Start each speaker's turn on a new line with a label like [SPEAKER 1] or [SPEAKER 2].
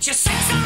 [SPEAKER 1] Just say. sex